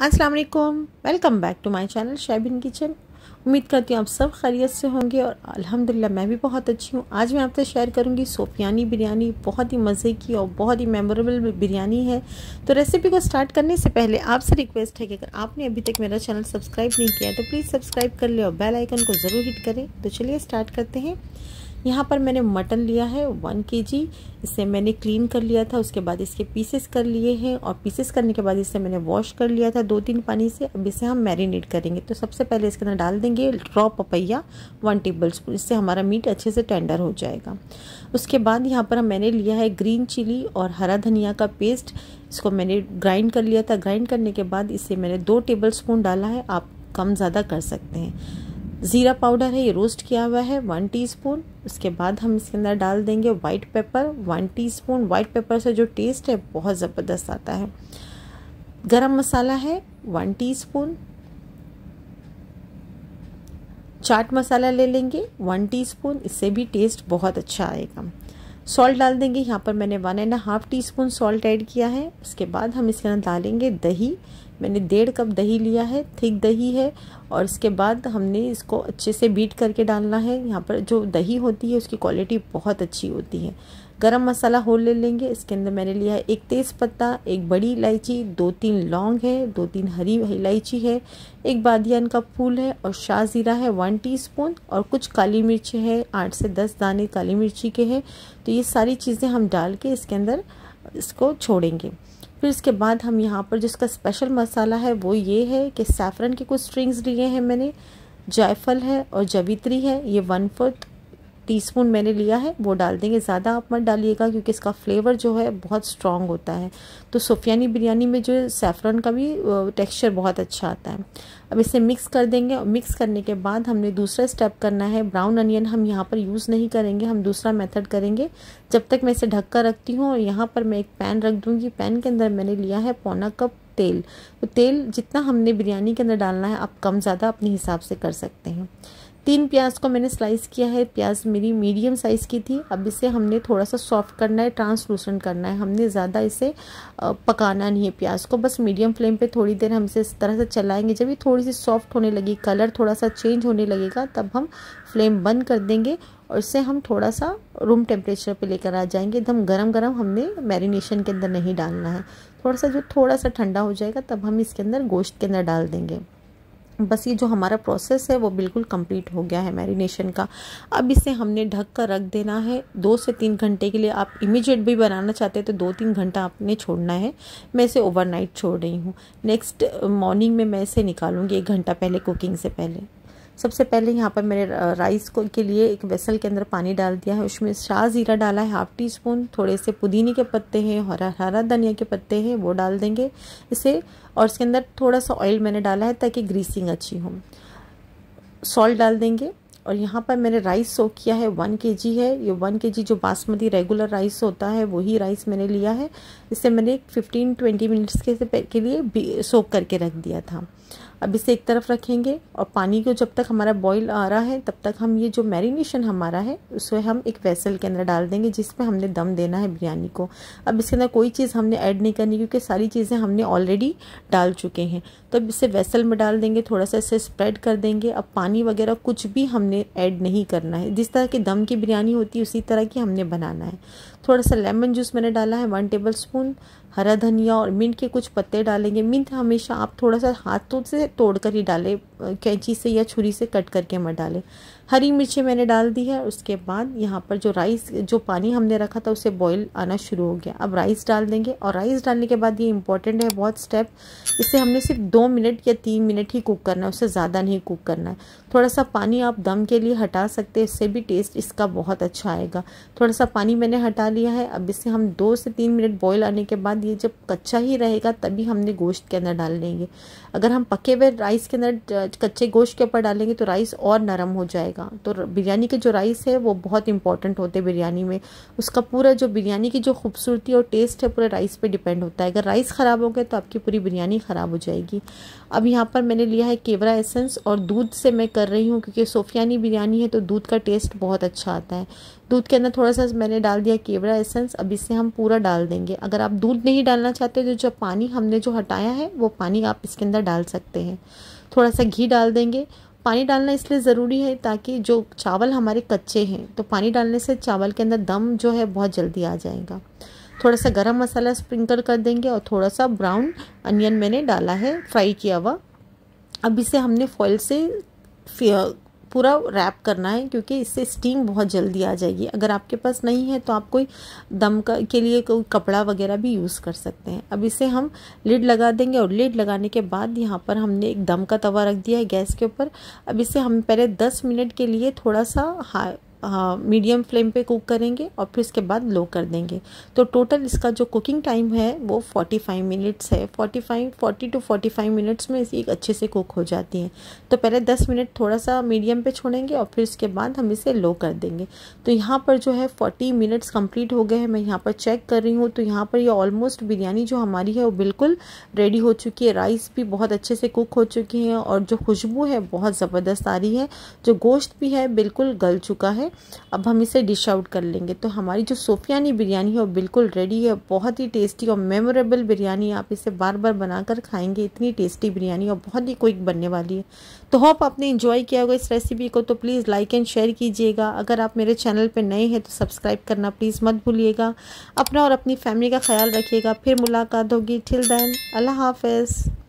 अस्सलाम वालेकुम। Welcome back to my channel Shaibin kitchen उम्मीद करती हूँ आप सब खैरियत से होंगे और अल्हम्दुलिल्लाह मैं भी बहुत अच्छी हूँ। आज मैं आपसे शेयर करूँगी सोफियानी बिरयानी। बहुत ही मज़े की और बहुत ही मेमोरेबल बिरयानी है। तो रेसिपी को स्टार्ट करने से पहले आपसे रिक्वेस्ट है कि अगर आपने अभी तक मेरा चैनल सब्सक्राइब नहीं किया तो प्लीज़ सब्सक्राइब कर लें और बेल आइकन को ज़रूर हिट करें। तो चलिए स्टार्ट करते हैं। यहाँ पर मैंने मटन लिया है वन के जी इसे मैंने क्लीन कर लिया था, उसके बाद इसके पीसेस कर लिए हैं और पीसेस करने के बाद इसे मैंने वॉश कर लिया था दो तीन पानी से। अब इसे हम मैरिनेट करेंगे। तो सबसे पहले इसके अंदर डाल देंगे raw papaya one table spoon इससे हमारा मीट अच्छे से टेंडर हो जाएगा। उसके बाद यहाँ पर मैंने लिया है ग्रीन चिली और हरा धनिया का पेस्ट इसको मैंने ग्राइंड कर लिया था। ग्राइंड करने के बाद इसे मैंने दो टेबल स्पून डाला है। आप कम ज़्यादा कर सकते हैं। ज़ीरा पाउडर है, ये रोस्ट किया हुआ है वन टीस्पून उसके बाद हम इसके अंदर डाल देंगे white pepper one teaspoon white pepper से जो टेस्ट है, बहुत ज़बरदस्त आता है। गरम मसाला है वन टीस्पून चाट मसाला ले लेंगे वन टीस्पून इससे भी टेस्ट बहुत अच्छा आएगा। सॉल्ट डाल देंगे। यहाँ पर मैंने one and half teaspoon salt add किया है। उसके बाद हम इसके अंदर डालेंगे दही। मैंने डेढ़ कप दही लिया है थिक दही है। और इसके बाद हमने इसको अच्छे से बीट करके डालना है। यहाँ पर जो दही होती है, उसकी क्वालिटी बहुत अच्छी होती है। गरम मसाला होल ले लेंगे। इसके अंदर मैंने लिया है एक तेज़ पत्ता एक बड़ी इलायची, दो तीन लौंग है, दो तीन हरी इलायची है, एक बादियान का फूल है और शाह ज़ीरा है वन टीस्पून और कुछ काली मिर्च है, आठ से दस दाने काली मिर्ची के हैं। तो ये सारी चीज़ें हम डाल के इसके अंदर इसको छोड़ेंगे। फिर इसके बाद हम यहाँ पर जिसका स्पेशल मसाला है वो ये है कि सैफरन के कुछ स्ट्रिंग्स लिए हैं मैंने। जायफल है और जवित्री है, ये वन फोर्थ टीस्पून मैंने लिया है, वो डाल देंगे। ज़्यादा आप मत डालिएगा क्योंकि इसका फ्लेवर जो है बहुत स्ट्रॉन्ग होता है। तो सुफियानी बिरयानी में जो सैफरन का भी टेक्सचर बहुत अच्छा आता है। अब इसे मिक्स कर देंगे और मिक्स करने के बाद हमने दूसरा स्टेप करना है। ब्राउन अनियन हम यहाँ पर यूज़ नहीं करेंगे, हम दूसरा मेथड करेंगे। जब तक मैं इसे ढक कर रखती हूँ और यहाँ पर मैं एक पैन रख दूँगी। पैन के अंदर मैंने लिया है पौना कप तेल। तो तेल जितना हमने बिरयानी के अंदर डालना है, आप कम ज़्यादा अपने हिसाब से कर सकते हैं। तीन प्याज को मैंने स्लाइस किया है। प्याज मेरी मीडियम साइज़ की थी। अब इसे हमने थोड़ा सा सॉफ्ट करना है ट्रांसलूसेंट करना है। हमने ज़्यादा इसे पकाना नहीं है प्याज को। बस मीडियम फ्लेम पे थोड़ी देर हम इसे इस तरह से चलाएँगे। जब ये थोड़ी सी सॉफ्ट होने लगी, कलर थोड़ा सा चेंज होने लगेगा, तब हम फ्लेम बंद कर देंगे और इसे हम थोड़ा सा रूम टेम्परेचर पे लेकर आ जाएँगे। एकदम गरम गरम हमने मैरिनेशन के अंदर नहीं डालना है। थोड़ा सा जो थोड़ा सा ठंडा हो जाएगा, तब हम इसके अंदर गोश्त के अंदर डाल देंगे। बस ये जो हमारा प्रोसेस है, वो बिल्कुल कंप्लीट हो गया है मैरिनेशन का। अब इसे हमने ढक कर रख देना है। दो से तीन घंटे के लिए आप इमीडिएट भी बनाना चाहते हैं तो दो तीन घंटा आपने छोड़ना है। मैं इसे ओवरनाइट छोड़ रही हूँ। नेक्स्ट मॉर्निंग में मैं इसे निकालूँगी एक घंटा पहले कुकिंग से पहले। सबसे पहले यहाँ पर मैंने राइस को के लिए एक वेसल के अंदर पानी डाल दिया है। उसमें शाह ज़ीरा डाला है हाफ़ टी स्पून थोड़े से पुदीने के पत्ते हैं हरा हरा धनिया के पत्ते हैं वो डाल देंगे इसे। और इसके अंदर थोड़ा सा ऑयल मैंने डाला है ताकि ग्रीसिंग अच्छी हो। सॉल्ट डाल देंगे। और यहाँ पर मैंने राइस सोक किया है वन के जी है। ये वन के जी जो बासमती रेगुलर राइस होता है वही राइस मैंने लिया है। इसे मैंने फिफ्टीन ट्वेंटी मिनट्स के, के लिए सोक करके रख दिया था। अब इसे एक तरफ़ रखेंगे और पानी को जब तक हमारा बॉईल आ रहा है, तब तक हम ये जो मैरिनेशन हमारा है उसे हम एक वेसल के अंदर डाल देंगे जिसमें हमने दम देना है बिरयानी को। अब इसके अंदर कोई चीज़ हमने ऐड नहीं करनी क्योंकि सारी चीज़ें हमने ऑलरेडी डाल चुके हैं। तो अब इसे वेसल में डाल देंगे थोड़ा सा इसे स्प्रेड कर देंगे। अब पानी वगैरह कुछ भी हमने ऐड नहीं करना है। जिस तरह की दम की बिरयानी होती है, उसी तरह की हमने बनाना है। थोड़ा सा लेमन जूस मैंने डाला है वन टेबल स्पून हरा धनिया और मिंट के कुछ पत्ते डालेंगे। मिंट हमेशा आप थोड़ा सा हाथों से तोड़ कर ही डालें, कैंची से या छुरी से कट करके मत डालें। हरी मिर्ची मैंने डाल दी है, उसके बाद यहाँ पर जो राइस, जो पानी हमने रखा था, उसे बॉईल आना शुरू हो गया। अब राइस डाल देंगे और राइस डालने के बाद ये इंपॉर्टेंट है, बहुत स्टेप इसे हमने सिर्फ़ दो मिनट या तीन मिनट ही कुक करना है, उससे ज़्यादा नहीं कुक करना है। थोड़ा सा पानी आप दम के लिए हटा सकते हैं, इससे भी टेस्ट इसका बहुत अच्छा आएगा। थोड़ा सा पानी मैंने हटा लिया है, अब इसे हम दो से तीन मिनट बॉयल आने के बाद ये जब कच्चा ही रहेगा, तभी हमने गोश्त के अंदर डाल लेंगे। अगर हम पके हुए राइस के अंदर कच्चे गोश्त के ऊपर डालेंगे तो राइस और नरम हो जाएगा। तो बिरयानी के जो राइस है, वो बहुत इंपॉर्टेंट होते हैं बिरयानी में। उसका पूरा जो बिरयानी की जो खूबसूरती और टेस्ट है, पूरे राइस पर डिपेंड होता है। अगर राइस ख़राब हो गए तो आपकी पूरी बिरयानी ख़राब हो जाएगी। अब यहाँ पर मैंने लिया है केवरा एसेंस और दूध से मैं कर रही हूँ, क्योंकि सोफियानी बिरयानी है तो दूध का टेस्ट बहुत अच्छा आता है। दूध के अंदर थोड़ा सा मैंने डाल दिया केवड़ा एसेंस, अब इसे हम पूरा डाल देंगे। अगर आप दूध नहीं डालना चाहते तो जो पानी हमने जो हटाया है, वो पानी आप इसके अंदर डाल सकते हैं। थोड़ा सा घी डाल देंगे। पानी डालना इसलिए ज़रूरी है ताकि जो चावल हमारे कच्चे हैं तो पानी डालने से चावल के अंदर दम जो है बहुत जल्दी आ जाएगा। थोड़ा सा गरम मसाला स्प्रिंकल कर देंगे और थोड़ा सा ब्राउन अनियन मैंने डाला है, फ्राई किया हुआ। अब इसे हमने फॉइल से पूरा रैप करना है, क्योंकि इससे स्टीम बहुत जल्दी आ जाएगी। अगर आपके पास नहीं है तो आप कोई दम का, के लिए कोई कपड़ा वगैरह भी यूज़ कर सकते हैं। अब इसे हम लिड लगा देंगे और लिड लगाने के बाद यहाँ पर हमने एक दम का तवा रख दिया है गैस के ऊपर। अब इसे हम पहले दस मिनट के लिए थोड़ा सा हाई मीडियम फ्लेम पे कुक करेंगे और फिर इसके बाद लो कर देंगे। तो टोटल इसका जो कुकिंग टाइम है, वो 45 मिनट्स है। 45 40 टू 45 मिनट्स में इसी अच्छे से कुक हो जाती है। तो पहले 10 मिनट थोड़ा सा मीडियम पे छोड़ेंगे और फिर इसके बाद हम इसे लो कर देंगे। तो यहाँ पर जो है 40 मिनट्स कंप्लीट हो गए हैं। मैं यहाँ पर चेक कर रही हूँ। तो यहाँ पर ये यह ऑलमोस्ट बिरयानी जो हमारी है, वो बिल्कुल रेडी हो चुकी है। राइस भी बहुत अच्छे से कुक हो चुकी है और जो खुशबू है, बहुत ज़बरदस्त आ रही है। जो गोश्त भी है, बिल्कुल गल चुका है। अब हम इसे डिश आउट कर लेंगे। तो हमारी जो सोफियानी बिरयानी है वो बिल्कुल रेडी है, बहुत ही टेस्टी और मेमोरेबल बिरयानी आप इसे बार बार बनाकर खाएँगे, इतनी टेस्टी बिरयानी और बहुत ही क्विक बनने वाली है। तो होप आपने इन्जॉय किया होगा इस रेसिपी को तो प्लीज़ लाइक एंड शेयर कीजिएगा। अगर आप मेरे चैनल पर नए हैं तो सब्सक्राइब करना प्लीज़ मत भूलिएगा। अपना और अपनी फैमिली का ख्याल रखिएगा। फिर मुलाकात होगी। टिल देन अल्लाह हाफिज़।